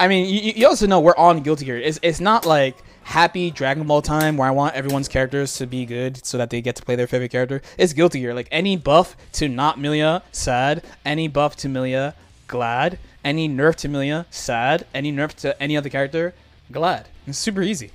I mean, you, you also know we're on Guilty Gear. It's it's not like happy Dragon Ball time where I want everyone's characters to be good so that they get to play their favorite character. It's Guilty Gear. Like any buff to not Milia, sad. Any buff to Milia, glad. Any nerf to Milia, sad. Any nerf to any other character, glad. It's super easy.